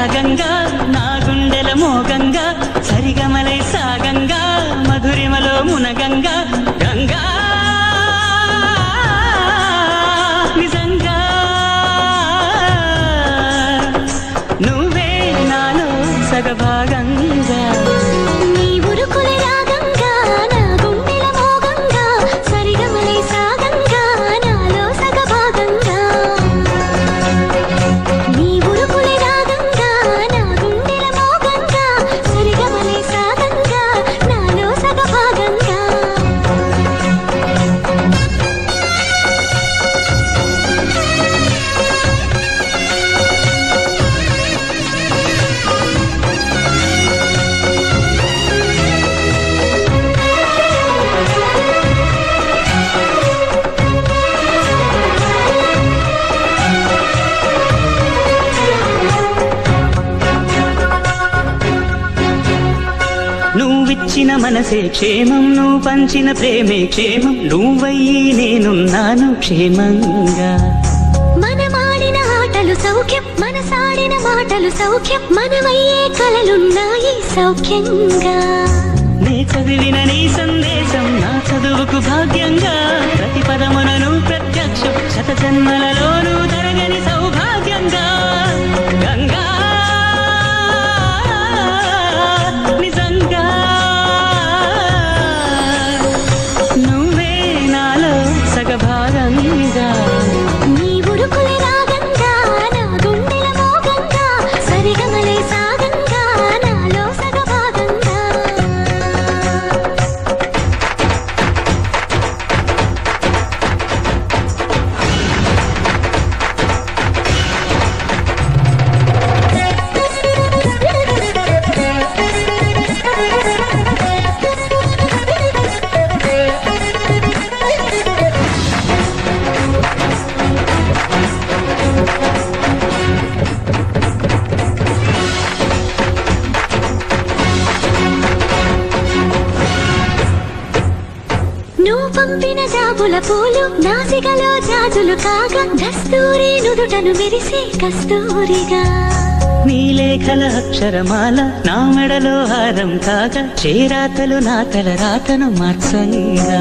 సాగంగా నా గుండెల మోగంగా సరిగమలై సాగంగా మధురిమలో మునగంగా నువ్విచ్చిన మనసే క్షేమం నువ్వు పంచిన ప్రేమే క్షేమం నువ్వయ్యి నేనున్నాను క్షేమంగా. మనమాడిన ఆటలు సౌఖ్యం మనసాడిన మాటలు సౌఖ్యం మనమయ్యే కలలున్నాయి సౌఖ్యంగా. నే చదివిన నీ సందేశం నా చదువుకు భాగ్యంగా. ప్రతి పదమునను ప్రత్యక్షం శత జన్మలలోనూ తరగని సౌభాగ్యంగా నువ్వు పంపిన జాబుల పూలు నాసికలో జాజులు కాగా దస్తూరి నుదుటను మెరిసే కస్తూరిగా. నీలేఖల అక్షరమాల నా మెడలో హారం కాగా చేరాతలు నా తల రాతను మార్చంగా